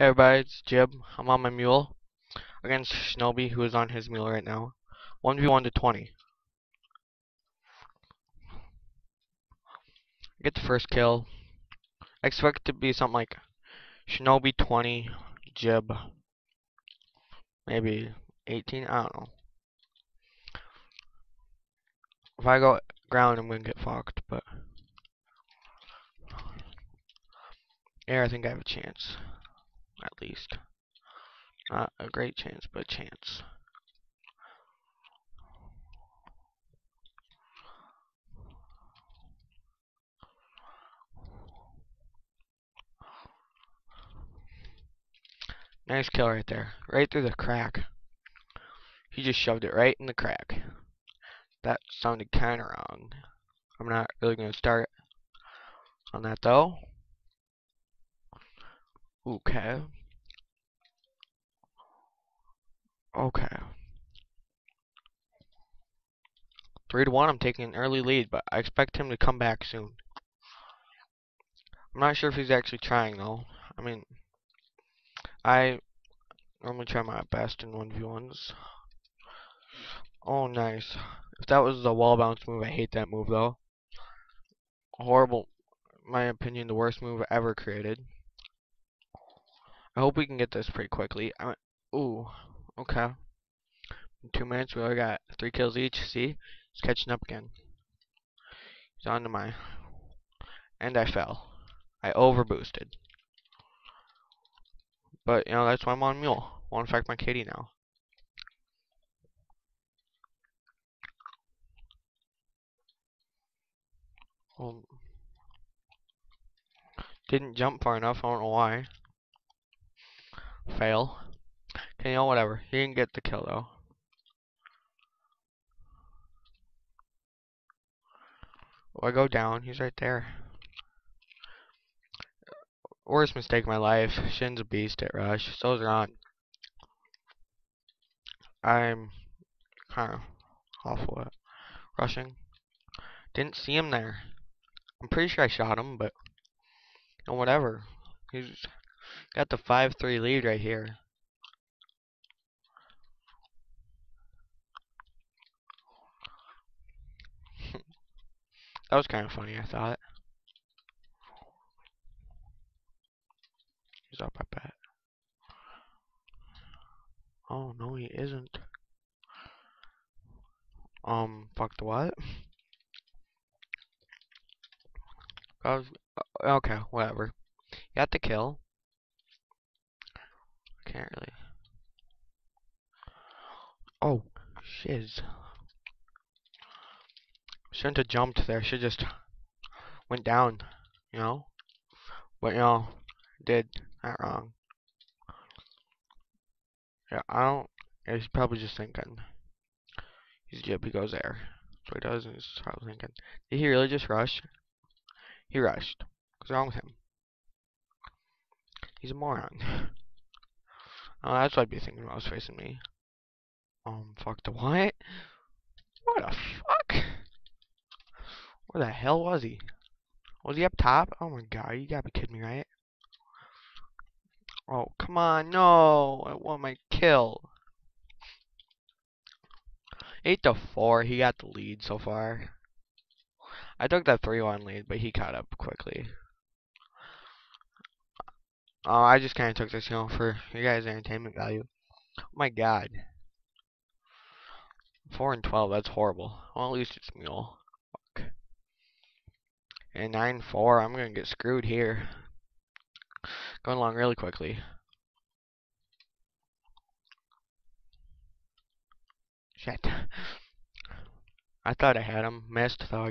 Hey everybody, it's Jibb. I'm on my mule against Shinobi, who is on his mule right now. 1v1 to 20. Get the first kill. I expect it to be something like Shinobi 20, Jibb maybe 18, I don't know. If I go ground, I'm gonna get fucked, but air, I think I have a chance at least. Not a great chance, but a chance. Nice kill right there. Right through the crack. He just shoved it right in the crack. That sounded kinda wrong. I'm not really gonna start on that though. Okay. Okay. Three to one, I'm taking an early lead, but I expect him to come back soon. I'm not sure if he's actually trying though. I mean, I normally try my best in 1v1s. Oh, nice. If that was the wall bounce move, I hate that move though. Horrible, in my opinion, the worst move ever created. I hope we can get this pretty quickly. I ooh, okay. In two minutes, we already got three kills each. See, he's catching up again. He's on to my, and I fell. I overboosted. But you know that's why I'm on mule. Won't affect my KD now. Didn't jump far enough. I don't know why. Fail. Okay, you know, whatever. He didn't get the kill, though. Oh, I go down. He's right there. Worst mistake of my life. Shin's a beast at Rush. So is Ron. I'm kind of awful at rushing. Didn't see him there. I'm pretty sure I shot him, but you know, whatever. He's got the 5-3 lead right here. that was kind of funny, I thought. He's up, I bet. Oh, no, he isn't. Um, fuck the what? Was, uh, okay, whatever. Got the kill. Can't really. Oh, shiz. Shouldn't have jumped there. Should just went down, you know. But you know, did that wrong. Yeah, I don't. He's probably just thinking. He's Jibb. He goes there. So he does. He's probably thinking. Did he really just rush? He rushed. What's wrong with him? He's a moron. Oh, that's what I'd be thinking if I was facing me. Um, fuck the what? What the fuck? Where the hell was he? Was he up top? Oh my god, you gotta be kidding me, right? Oh, come on, no! I want my kill. 8 to 4, he got the lead so far. I took that 3-1 lead, but he caught up quickly. Oh, I just kind of took this, you know, for you guys' entertainment value. Oh my god. 4 and 12, that's horrible. Well, at least it's Mule. Fuck. And 9 4, I'm gonna get screwed here. Going along really quickly. Shit. I thought I had him. Missed though, I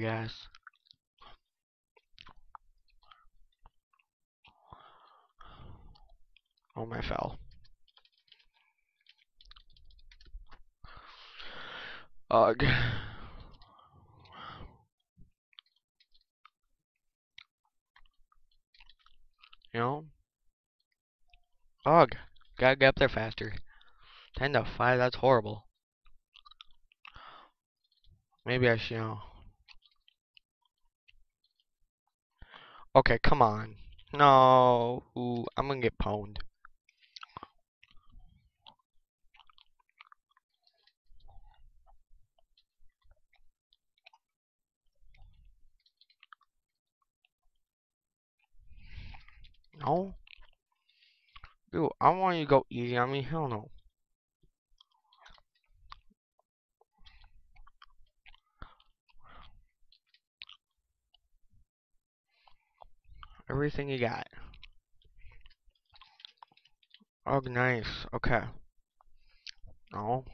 Oh, my foul. Ugh. You know? Ugh. Gotta get up there faster. 10 to 5, that's horrible. Maybe I should, you know. Okay, come on. No. Ooh, I'm gonna get pwned. No. Dude, I want you to go easy on me. Hell no. Everything you got. Oh, nice. Okay. No.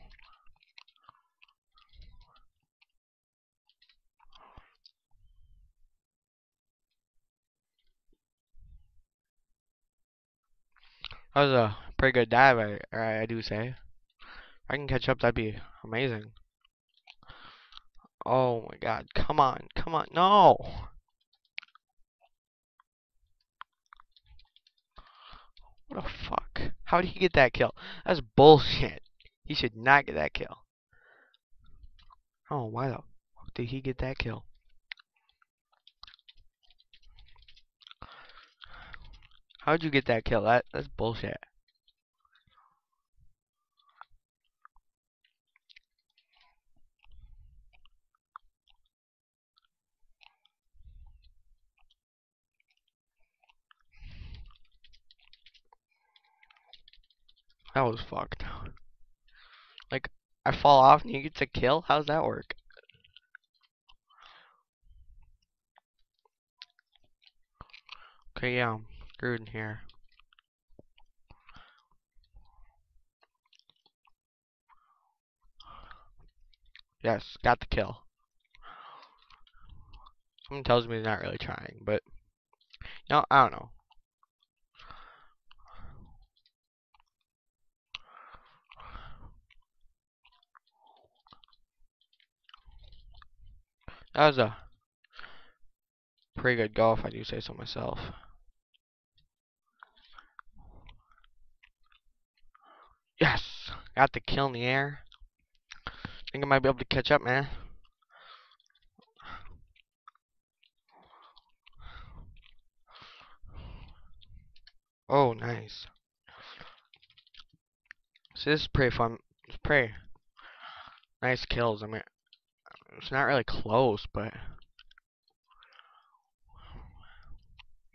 That was a pretty good dive, I, I do say. If I can catch up, that'd be amazing. Oh my god, come on, come on, no! What the fuck? How did he get that kill? That's bullshit. He should not get that kill. Oh, why the fuck did he get that kill? How'd you get that kill? That that's bullshit. That was fucked. Like, I fall off and he gets a kill? How's that work? Okay, yeah, screwed in here. Yes, got the kill. Someone tells me he's not really trying, but, know, I don't know. That was a pretty good golf, I do say so myself. Yes! Got the kill in the air. Think I might be able to catch up, man. Oh, nice. So this is pretty fun. It's pretty nice kills. I mean, it's not really close, but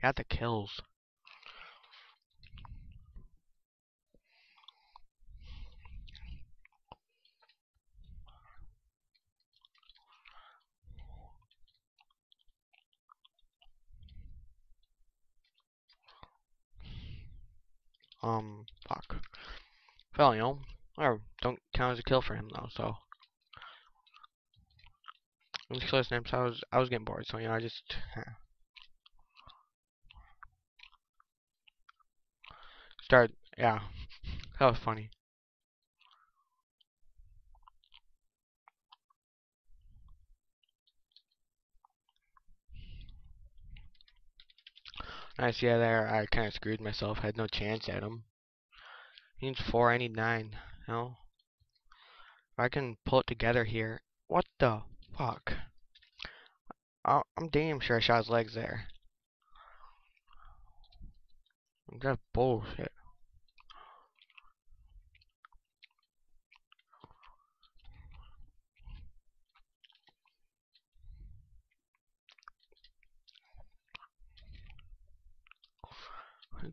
got the kills. Um, fuck. Well, you know, or don't count as a kill for him though, so. Let's kill his name, so I was I was getting bored, so you know I just started yeah. That was funny. Nice, see there I kinda screwed myself, had no chance at him. He needs four, I need nine, know? If I can pull it together here. What the Fuck. I'm damn sure I shot his legs there. That's bullshit.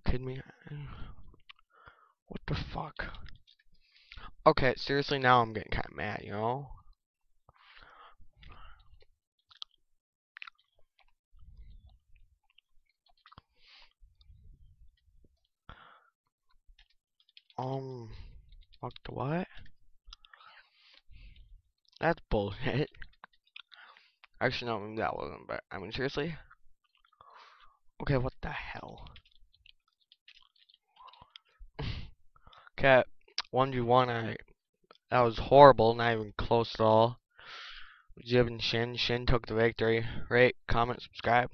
Kidding me? What the fuck? Okay, seriously, now I'm getting kind of mad, you know? Um, fuck the what? That's bullshit. Actually, no, that wasn't, but, I mean, seriously? Okay, what the hell? Okay, 1v1, I, that was horrible, not even close at all. Jibb and Shin, Shin took the victory. Rate, comment, subscribe.